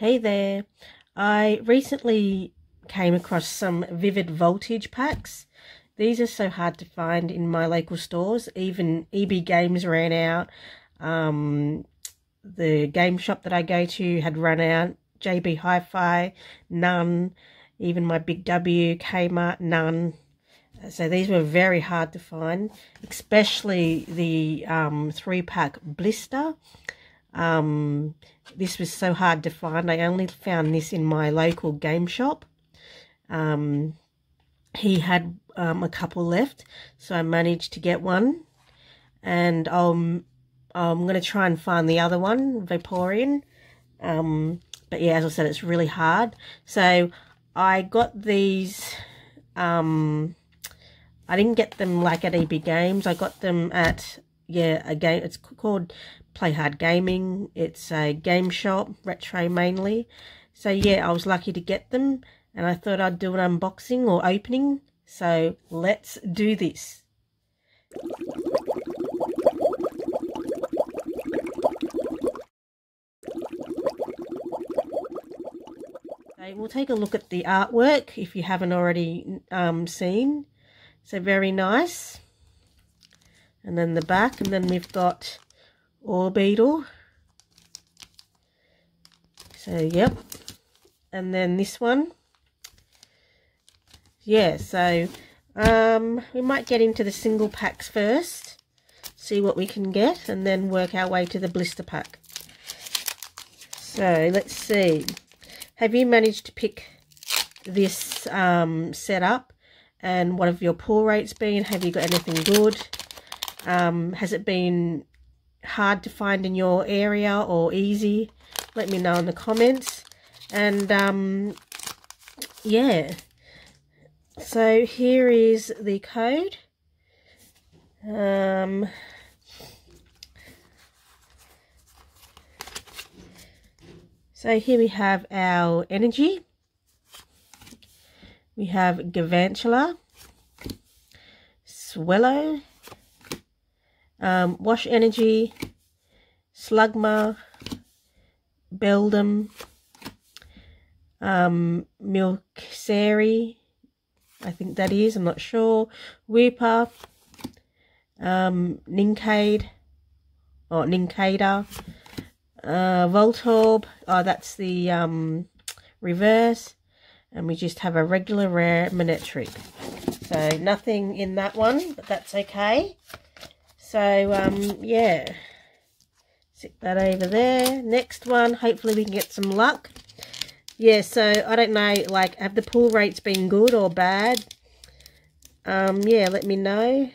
Hey there. I recently came across some Vivid Voltage packs. These are so hard to find in my local stores. Even EB Games ran out. Um, the game shop that I go to had run out. JB Hi-Fi, none. Even my Big W, Kmart, none. So these were very hard to find, especially the um, three-pack blister. Um, this was so hard to find. I only found this in my local game shop. Um, he had um, a couple left, so I managed to get one. And um, I'm going to try and find the other one, Vaporeon. Um, but yeah, as I said, it's really hard. So I got these... Um, I didn't get them like at EB Games. I got them at, yeah, a game. It's called Play Hard Gaming. It's a game shop, retro mainly. So yeah, I was lucky to get them and I thought I'd do an unboxing or opening. So let's do this. We'll take a look at the artwork if you haven't already um, seen. So very nice. And then the back, and then we've got Orbeetle. So, yep. And then this one. Yeah, so um, we might get into the single packs first. See what we can get and then work our way to the blister pack. So, let's see. Have you managed to pick this um, setup? And what have your pull rates been? Have you got anything good? Um, has it been hard to find in your area or easy, let me know in the comments. And um, yeah, so here is the code. Um, so here we have our energy. We have Galvantula, Swellow, um, Wash Energy, Slugma, Beldum, um, Milkseri, I think that is, I'm not sure, Weeper, um, Nincade, or Nincada, uh, Voltorb, oh that's the um, reverse, and we just have a regular rare Manectric. So nothing in that one, but that's okay. So, um, yeah. Stick that over there. Next one, hopefully we can get some luck. Yeah, so I don't know, like, have the pull rates been good or bad? Um, yeah, let me know.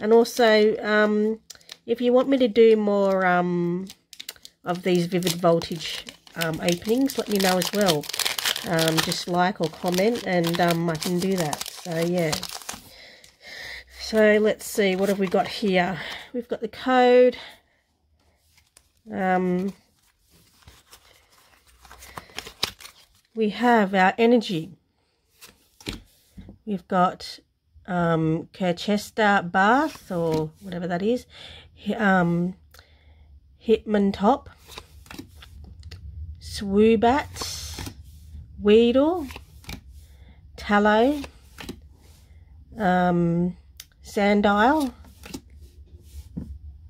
And also, um, if you want me to do more um, of these Vivid Voltage um, openings, let me know as well. Um, just like or comment and um, I can do that. So, yeah. So let's see, what have we got here? We've got the code. Um, we have our energy. We've got um, Kirchester Bath, or whatever that is. Um, Hitmontop. Swoobat. Weedle. Tallow. Um, Sandile.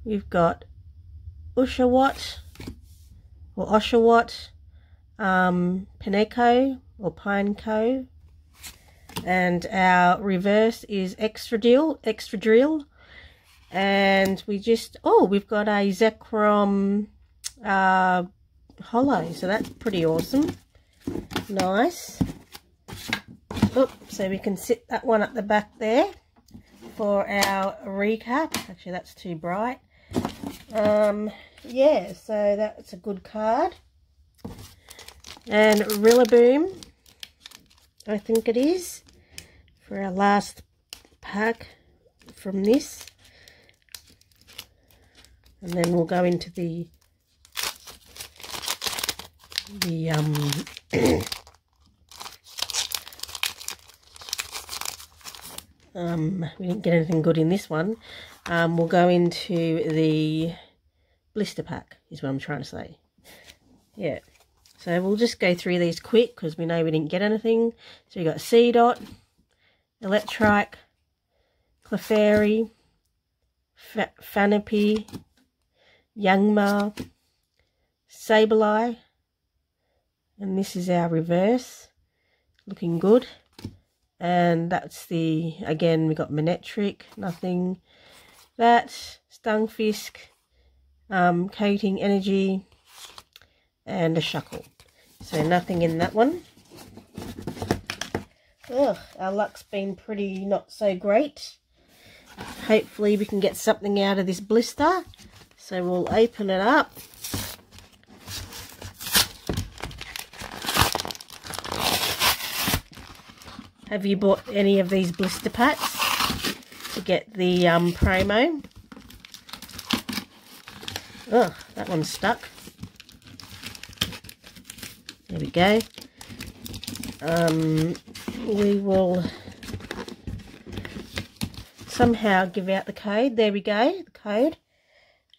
We've got Ushawott or Oshawott, um, Pineco or Pineco. And our reverse is Excadrill, extra drill. And we just, oh, we've got a Zekrom uh, holo. So that's pretty awesome. Nice. Oop, so we can sit that one at the back there for our recap. Actually, that's too bright. Um, yeah, so that's a good card. And Rillaboom, I think it is, for our last pack from this. And then we'll go into the the um Um, we didn't get anything good in this one. Um, we'll go into the blister pack, is what I'm trying to say. Yeah. So we'll just go through these quick because we know we didn't get anything. So we got Seedot, Electrike, Clefairy, Fa Fanapy, Youngma, Sableye, and this is our reverse, looking good. And that's the, again, we got Manectric, nothing. That, Stunfisk, um, Coating Energy, and a Shuckle. So nothing in that one. Ugh, our luck's been pretty not so great. Hopefully we can get something out of this blister. So we'll open it up. Have you bought any of these blister packs to get the um, promo? Ugh, that one's stuck. There we go. Um, we will somehow give out the code. There we go, the code.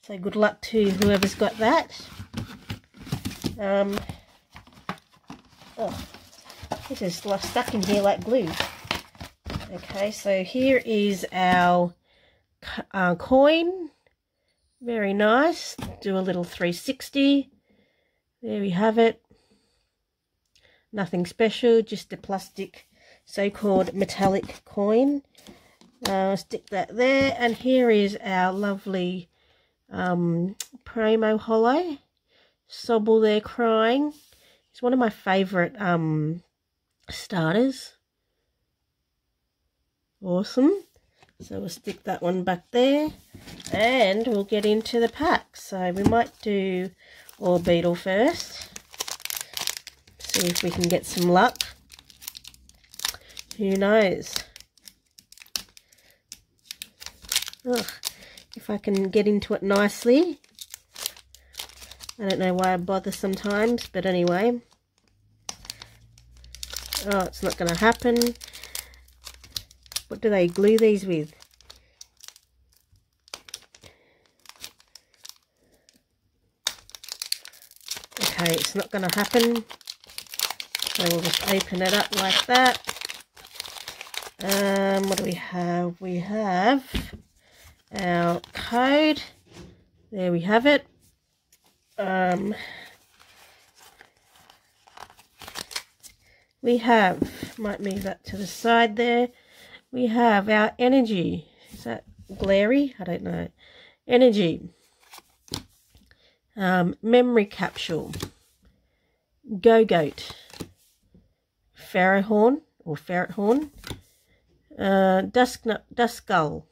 So good luck to whoever's got that. Um, oh, it is stuck in here like glue. Okay, so here is our uh, coin. Very nice. Do a little 360. There we have it. Nothing special, just a plastic so-called metallic coin. Uh, stick that there. And here is our lovely um, promo Holo. Sobble there crying. It's one of my favourite um, starters. Awesome. So we'll stick that one back there. And we'll get into the pack. So we might do Orbeetle first. See if we can get some luck. Who knows? Ugh, if I can get into it nicely. I don't know why I bother sometimes, but anyway. Oh, it's not going to happen. What do they glue these with? Okay, it's not going to happen. So we'll just open it up like that. Um, what do we have? We have our code. There we have it. Um, we have, might move that to the side there. We have our energy. Is that glary? I don't know. Energy. Um, memory capsule. Gogoat. Ferrothorn or ferret horn, uh, dusk, Duskull,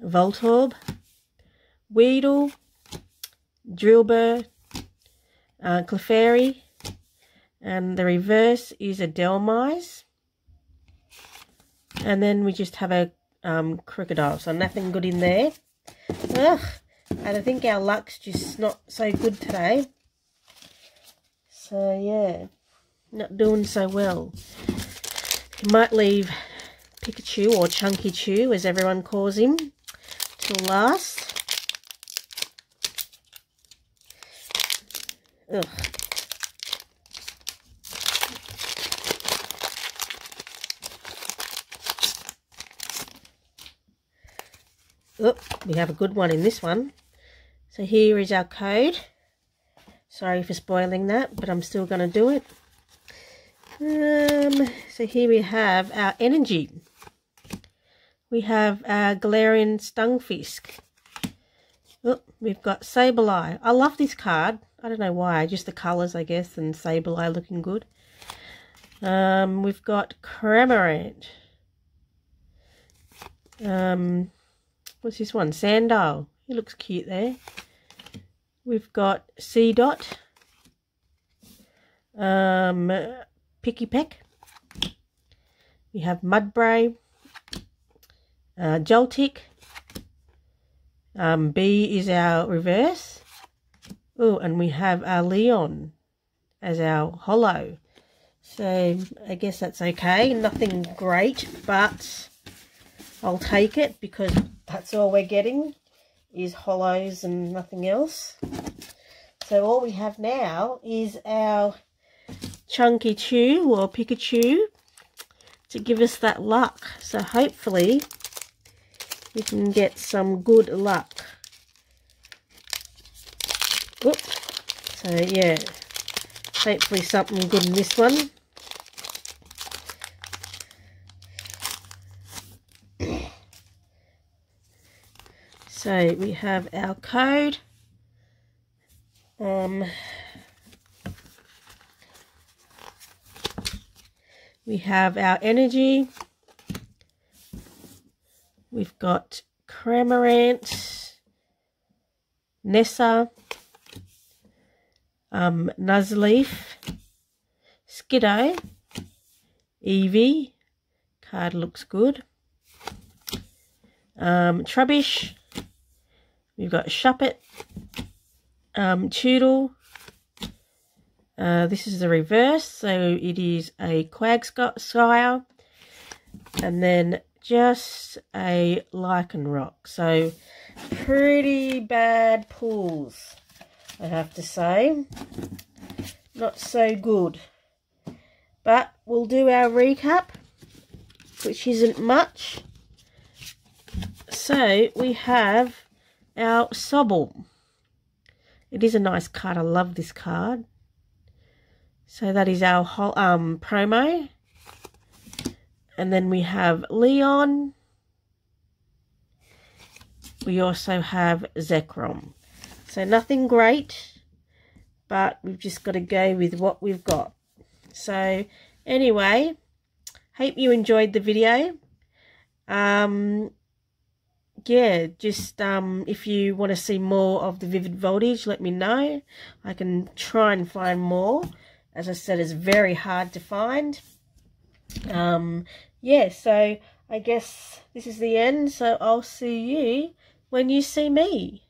Voltorb, Weedle, Drillbur, uh, Clefairy, and the reverse is a Dhelmise. And then we just have a um, Krookodile, so nothing good in there. Ugh, and I think our luck's just not so good today. So, yeah not doing so well. You might leave Pikachu or Chunky Chew, as everyone calls him, till last. Ugh. Oh, we have a good one in this one. So here is our code. Sorry for spoiling that, but I'm still going to do it. Um, so here we have our energy. We have our Galarian Stunfisk. Oh, we've got Sableye. I love this card. I don't know why, just the colours, I guess, and Sableye looking good. Um, we've got Cramorant. Um, what's this one? Sandile. He looks cute there. We've got Seedot. Um, Pikipek. We have Mudbray, uh. Um, B is our reverse. Oh, and we have our Leon as our holo. So I guess that's okay. Nothing great, but I'll take it because that's all we're getting is holos and nothing else. So all we have now is our Chunky Chew or Pikachu to give us that luck. So hopefully we can get some good luck. So yeah, hopefully something good in this one. So we have our code. Um, we have our energy. We've got Cramorant, Nessa, um, Nuzleaf, Skiddo, Eevee, card looks good, um, Trubbish, we've got Shuppet, um, Toodle, uh, this is the reverse, so it is a Quagsire, and then just a Lycanroc. So pretty bad pulls, I have to say. Not so good. But we'll do our recap, which isn't much. So we have our Sobble. It is a nice card. I love this card. So that is our whole, um, promo. And then we have Leon. We also have Zekrom. So nothing great, but we've just got to go with what we've got. So anyway, hope you enjoyed the video. Um, yeah, just um, if you want to see more of the Vivid Voltage, let me know. I can try and find more. As I said, it's very hard to find. Um, yeah, so I guess this is the end. So I'll see you when you see me.